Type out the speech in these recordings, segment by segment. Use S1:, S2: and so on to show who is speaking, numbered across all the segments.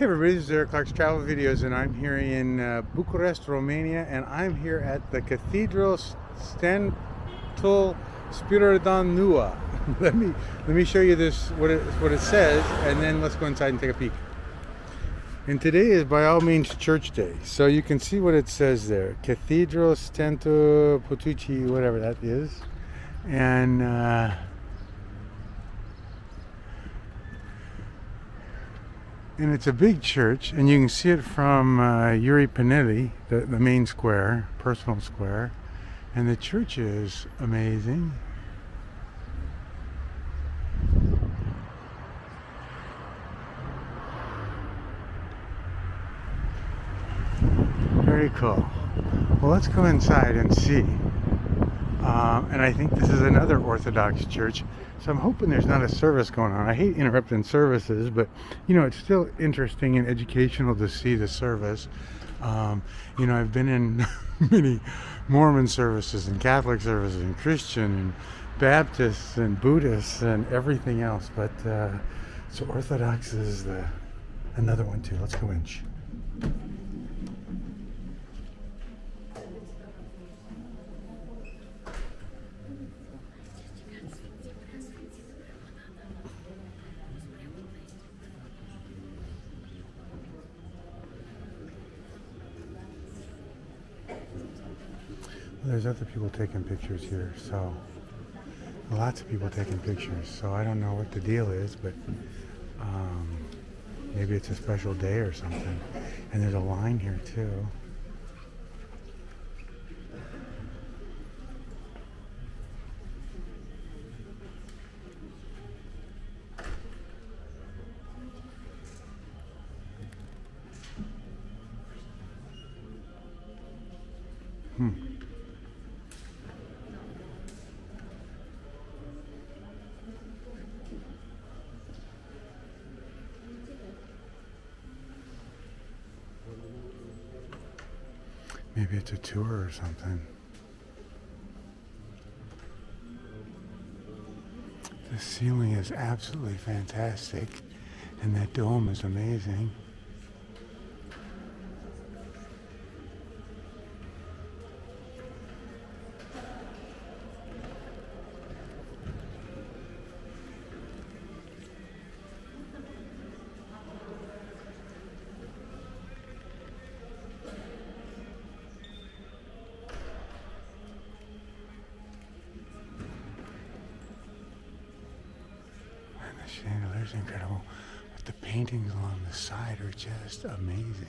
S1: Hey everybody, this is Eric Clark's Travel Videos and I'm here in uh, Bucharest, Romania and I'm here at the Cathedral Sfântul Spiridon Nou. let me let me show you this what it what it says and then let's go inside and take a peek. And today is by all means church day. So you can see what it says there. Cathedral Stantul Potuci, whatever that is. And uh, and it's a big church and you can see it from uh, Yuri Panelli, the, the main square, personal square. And the church is amazing. Very cool. Well let's go inside and see um, and I think this is another Orthodox church so I'm hoping there's not a service going on. I hate interrupting services, but you know, it's still interesting and educational to see the service. Um, you know, I've been in many Mormon services and Catholic services and Christian and Baptists and Buddhists and everything else, but uh, so Orthodox is the another one too. Let's go in. There's other people taking pictures here, so lots of people taking pictures. So I don't know what the deal is, but um, maybe it's a special day or something. And there's a line here too. Hmm. Maybe it's a tour or something. The ceiling is absolutely fantastic, and that dome is amazing. Chandeliers incredible, but the paintings along the side are just amazing.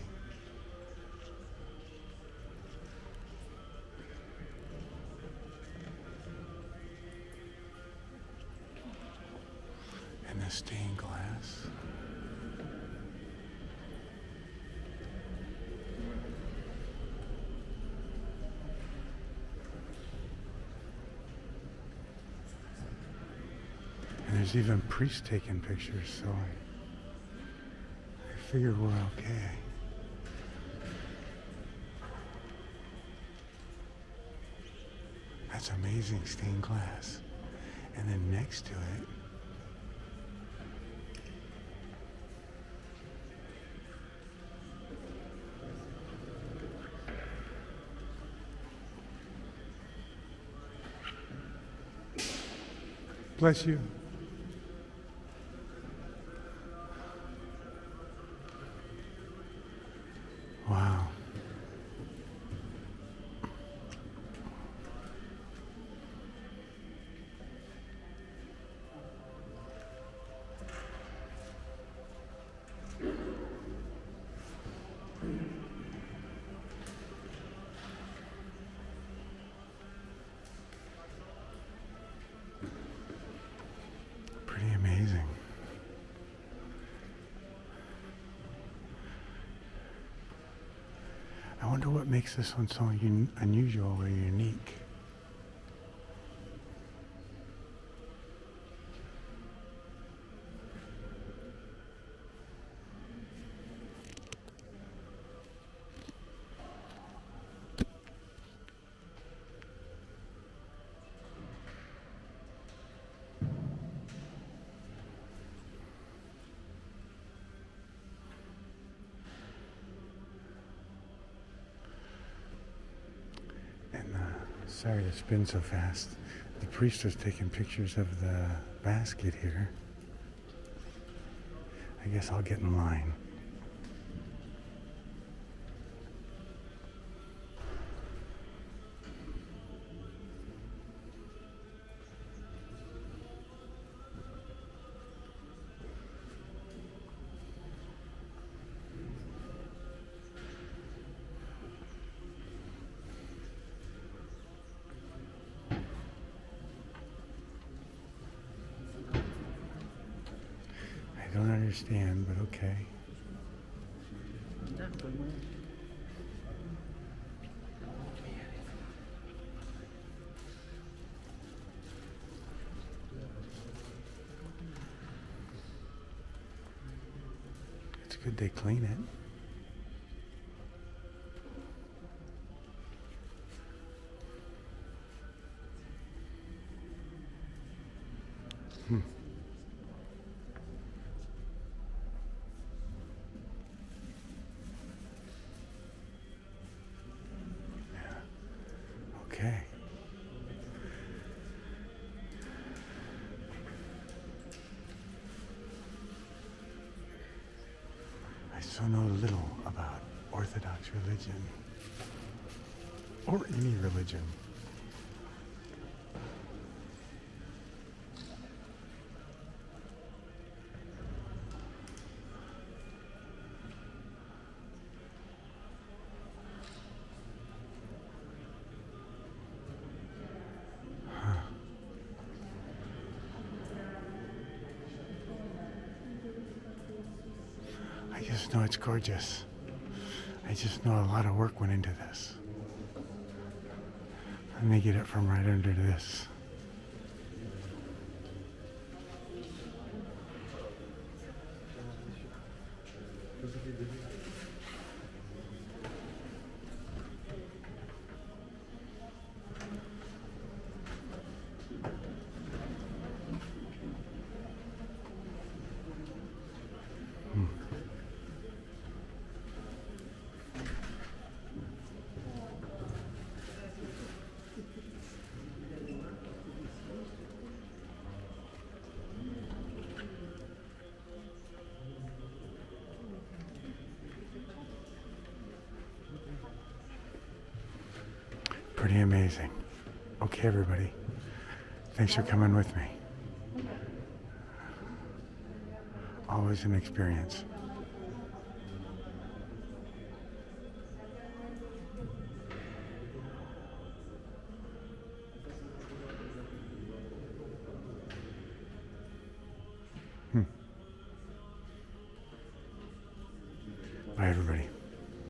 S1: And the stained glass. There's even priests taking pictures, so I I figured we're okay. That's amazing stained glass. And then next to it, Bless you. Wonder what makes this one so un unusual or unique. Sorry to spin so fast. The priest was taking pictures of the basket here. I guess I'll get in line. I don't understand, but okay. It's good they clean it. Hmm. Okay. I so know little about Orthodox religion or any religion. I just know it's gorgeous. I just know a lot of work went into this. And they get it from right under this. Pretty amazing. Okay, everybody. Thanks for coming with me. Always an experience.